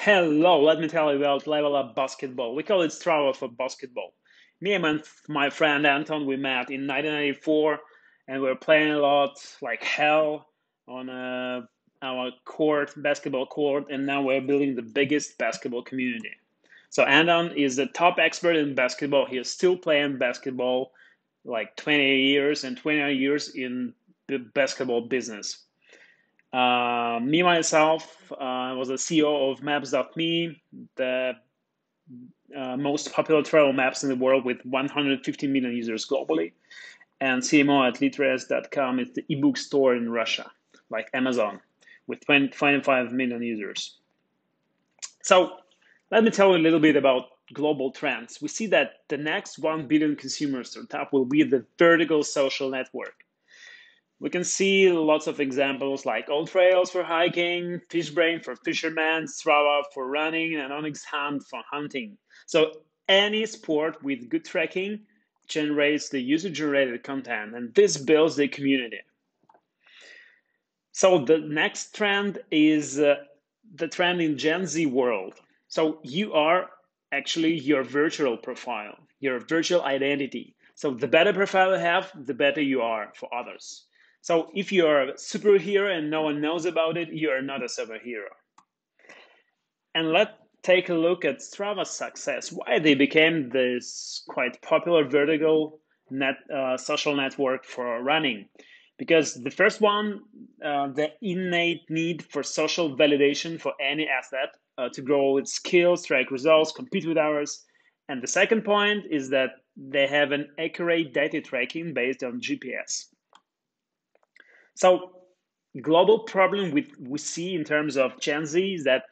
Hello, let me tell you about Level Up Basketball. We call it Strava for basketball. Me and my friend Anton, we met in 1994 and we are playing a lot like hell on uh, our court, basketball court, and now we're building the biggest basketball community. So Anton is the top expert in basketball. He is still playing basketball like 20 years and 20 years in the basketball business. Uh, me myself uh, was the CEO of Maps.me, the uh, most popular travel maps in the world with 150 million users globally, and CMO at Litres.com is the ebook store in Russia, like Amazon, with 20, 25 million users. So let me tell you a little bit about global trends. We see that the next 1 billion consumers startup will be the vertical social network we can see lots of examples like AllTrails for hiking, FishBrain for fishermen, Strava for running, and onX Hunt for hunting. So any sport with good tracking generates the user-generated content, and this builds the community. So the next trend is uh, the trend in Gen Z world. So you are actually your virtual profile, your virtual identity. So the better profile you have, the better you are for others. So if you're a superhero and no one knows about it, you're not a superhero. And let's take a look at Strava's success, why they became this quite popular vertical net uh, social network for running. Because the first one, uh, the innate need for social validation for any asset uh, to grow its skills, track results, compete with others. And the second point is that they have an accurate data tracking based on GPS. So global problem with we see in terms of Gen Z is that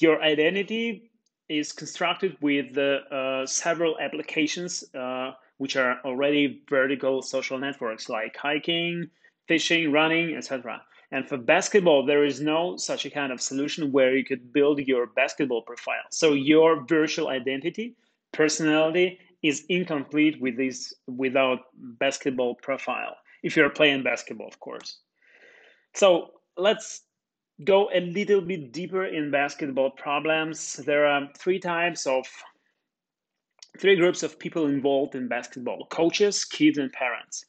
your identity is constructed with uh, several applications uh, which are already vertical social networks like hiking, fishing, running, etc. And for basketball, there is no such a kind of solution where you could build your basketball profile. So your virtual identity, personality is incomplete with this without basketball profile if you're playing basketball, of course. So let's go a little bit deeper in basketball problems. There are three types of three groups of people involved in basketball coaches, kids, and parents.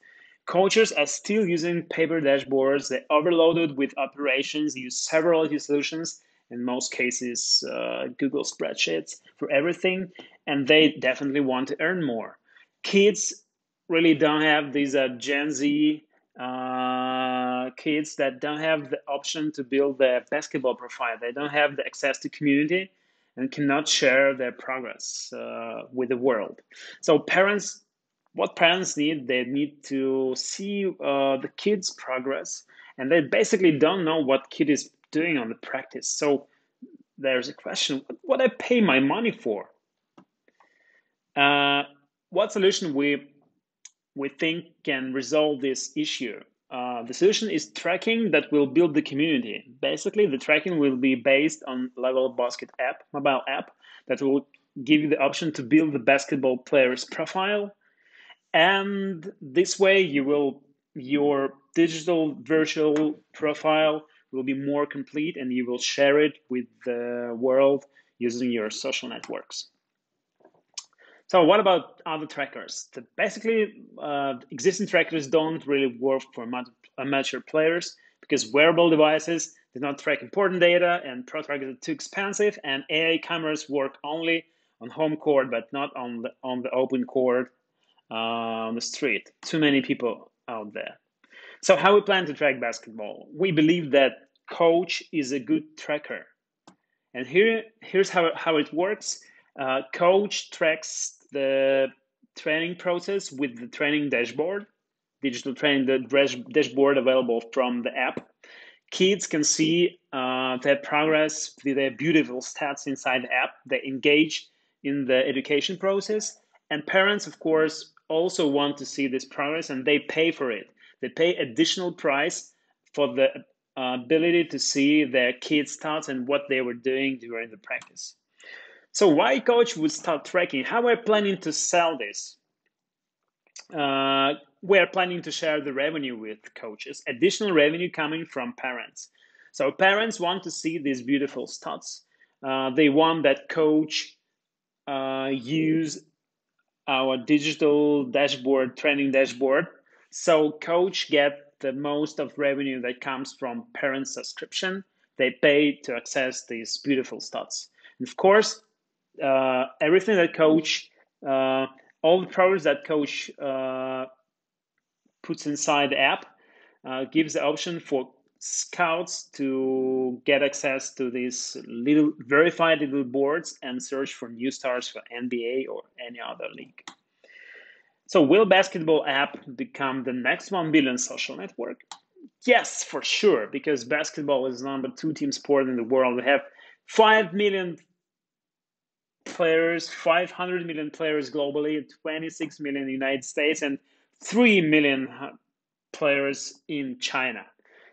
Coaches are still using paper dashboards. They're overloaded with operations, use several solutions, in most cases, uh, Google spreadsheets for everything, and they definitely want to earn more. Kids really don't have these uh, Gen Z uh, kids that don't have the option to build their basketball profile. They don't have the access to community and cannot share their progress uh, with the world. So parents, what parents need, they need to see uh, the kids' progress, and they basically don't know what kid is doing on the practice. So there's a question: what, what I pay my money for? Uh, what solution we we think can resolve this issue. Uh, the solution is tracking that will build the community. Basically, the tracking will be based on Level Basket app, mobile app, that will give you the option to build the basketball player's profile. And this way, you will your digital virtual profile will be more complete, and you will share it with the world using your social networks. So what about other trackers? The, basically, uh, existing trackers don't really work for amateur players because wearable devices do not track important data and pro trackers are too expensive and AI cameras work only on home court but not on the, on the open court uh, on the street. Too many people out there. So how we plan to track basketball? We believe that coach is a good tracker. And here, here's how, how it works. Uh, coach tracks the training process with the training dashboard, digital training the dashboard available from the app. Kids can see uh, their progress their beautiful stats inside the app. They engage in the education process. And parents, of course, also want to see this progress and they pay for it. They pay additional price for the uh, ability to see their kids' stats and what they were doing during the practice. So why coach would start tracking? How are planning to sell this? Uh, we're planning to share the revenue with coaches, additional revenue coming from parents. So parents want to see these beautiful stats. Uh, they want that coach uh, use our digital dashboard, training dashboard. So coach get the most of revenue that comes from parent subscription. They pay to access these beautiful stats. And of course, uh, everything that coach, uh, all the progress that coach uh, puts inside the app uh, gives the option for scouts to get access to these little verified little boards and search for new stars for NBA or any other league. So will basketball app become the next 1 billion social network? Yes, for sure, because basketball is number two team sport in the world. We have 5 million players, 500 million players globally, 26 million in the United States, and 3 million uh, players in China.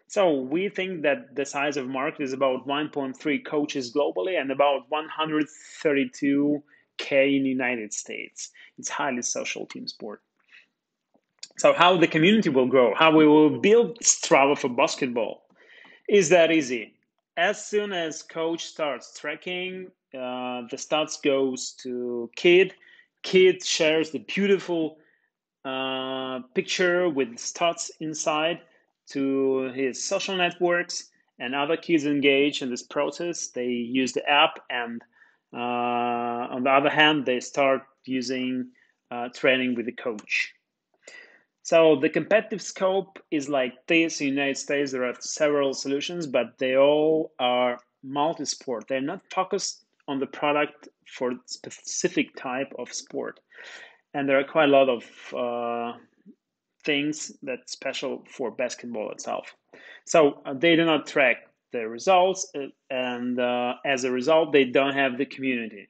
So we think that the size of market is about 1.3 coaches globally and about 132k in the United States. It's highly social team sport. So how the community will grow, how we will build Strava for basketball, is that easy. As soon as coach starts tracking, uh, the stats goes to kid. Kid shares the beautiful uh, picture with stats inside to his social networks and other kids engage in this process. They use the app, and uh, on the other hand, they start using uh, training with the coach. So the competitive scope is like this in the United States. There are several solutions, but they all are multi-sport. They're not focused on the product for specific type of sport, and there are quite a lot of uh, things that's special for basketball itself. So uh, they do not track the results, uh, and uh, as a result, they don't have the community.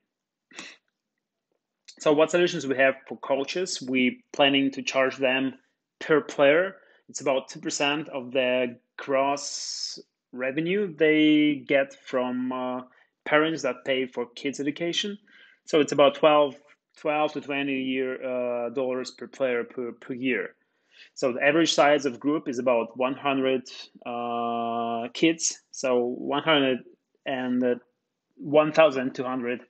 So what solutions we have for coaches? We planning to charge them per player. It's about two percent of the gross revenue they get from uh, parents that pay for kids education. So it's about 12, 12 to 20 year uh, dollars per player per, per year. So the average size of group is about 100 uh, kids. So 100 and uh, 1,200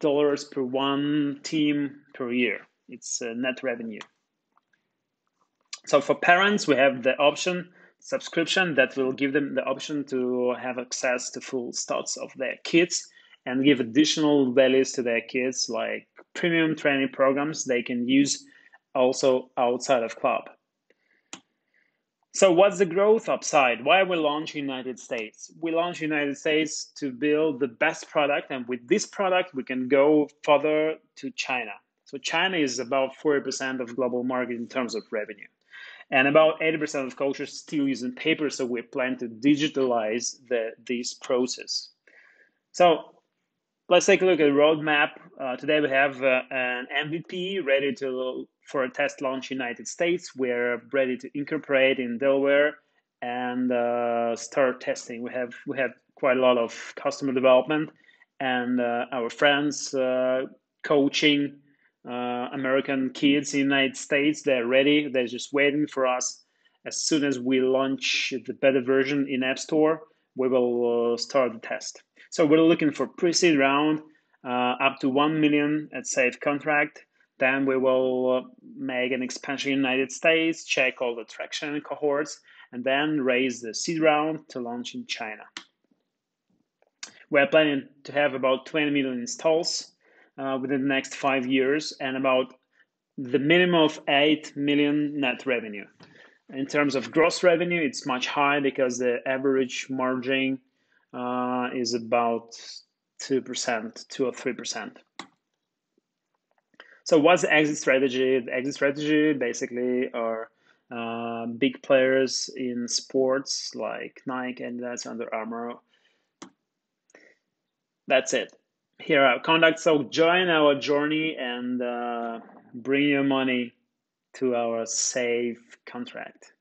dollars per one team per year. It's net revenue. So for parents, we have the option subscription that will give them the option to have access to full stats of their kids and give additional values to their kids like premium training programs they can use also outside of club. So what's the growth upside? Why we launch United States? We launch United States to build the best product, and with this product, we can go further to China. So China is about 40% of global market in terms of revenue. And about 80% of coaches still using paper, so we plan to digitalize the, this process. So let's take a look at the roadmap. Uh, today we have uh, an MVP ready to for a test launch in United States. We're ready to incorporate in Delaware and uh, start testing. We have we have quite a lot of customer development and uh, our friends uh, coaching uh, American kids in the United States. They're ready. They're just waiting for us. As soon as we launch the beta version in App Store, we will start the test. So we're looking for pre-seed round uh, up to 1 million at safe contract. Then we will uh, make an expansion in the United States, check all the traction cohorts, and then raise the seed round to launch in China. We're planning to have about 20 million installs uh, within the next five years and about the minimum of 8 million net revenue. In terms of gross revenue, it's much higher because the average margin uh, is about 2%, 2 or 3%. So what's the exit strategy? The exit strategy basically are uh, big players in sports like Nike, and Adidas, Under Armour. That's it. Here are contact. So join our journey and uh, bring your money to our safe contract.